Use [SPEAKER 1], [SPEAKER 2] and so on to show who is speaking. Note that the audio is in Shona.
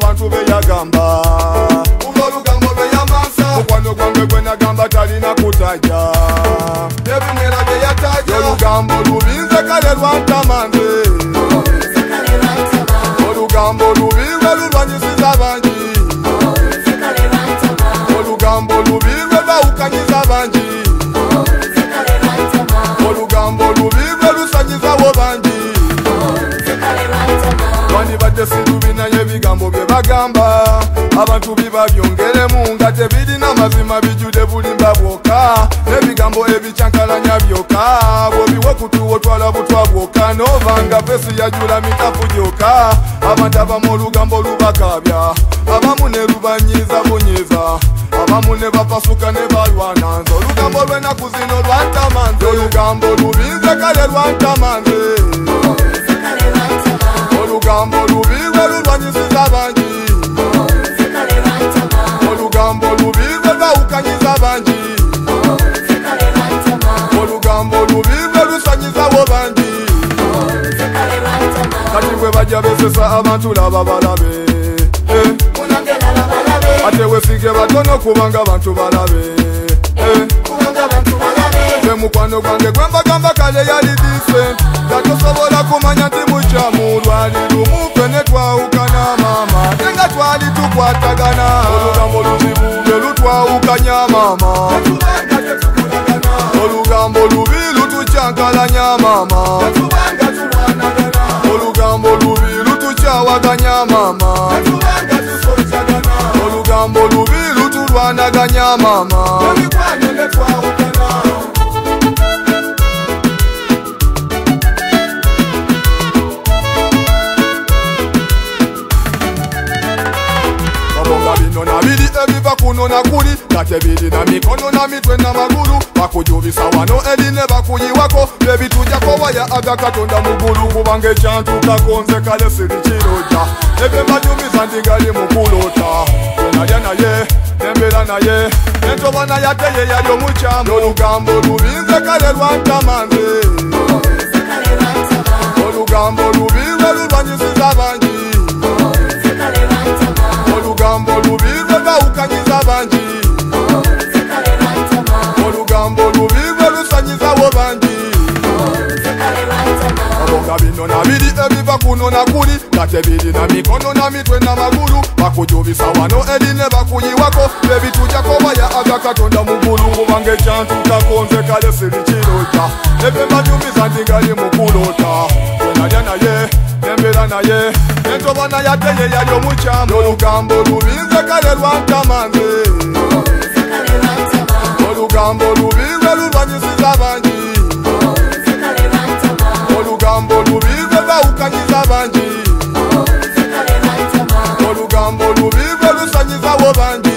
[SPEAKER 1] vantu veyagamba uno lugambo veyamasa ukwanogwange kwenagamba talina kutaja nevinyela veyatajo lugambo luvinze kale lwantamanze olugambo luvinze lulwanyisiza vanji olugambo luvinze lwaukanyiza vanji olugambo luvinze lusanyizawo vanji wani vatesiluvinaye vigambo bagamba abantu bibabyongeremu nga tebirina mazima bijude bulimba bwoka n'ebigambo ebicyankalanya byoka bwobiwe kutuwo twala butwa bwoka novanga fesi yajula mitafu gyoka abantu abamu olugambo lubakabya abamu ne lubanyiza bunyiza abamu ne bafasuka ne balwananze olugambo lw'enaku zino lwantamanze olugambo lubinze kale lwantamanze olugambo lubinze lulwanyiza ati bwe bajja besesa abantu laba balabe eh. ate wesige batono kubanga abantu balabe temukwano eh. gwange gwembagamba kale yali disen tatosobola kumanya nti mukya mulwali lumu fene twawukana mama te nga twali tukwatagana olugambo luzibu lwe lutwawukanya mama olugambo lubi lutucyankalanya mama Yatuba. tulwaganya mama olugambo lubi lutulwanaganya mama Natuwa, vidi eviva kuno na kuli tate vidi na mikono na mitwe na magulu vakujuvisa wano eline vakuyiwako vyevitujakowaya avya katonda mugulu kuvange cantu kakonze kale sili ciloja evyembajuvisa ndingali mukulota enalya naye nembela naye entova na yateye yalyo mucamo olugambo luvinze kale lwantamanze olugambo luvinze lulwanyise ebiva kuno na kuli katebili na mikono na mitwe na magulu bakujuvisa wano eline bakuyiwako ebitu jakobaya aga katonda mugulungu bange jantu kakonze kale sili chilota ebembajuvisa ndingali mukulota enalya naye embera naye entobana yateye yali omucyamu olugambo lubinze kale lwantamanze olugambo lubinze lulwanyisiza banje ulivo lusanyiva wobanje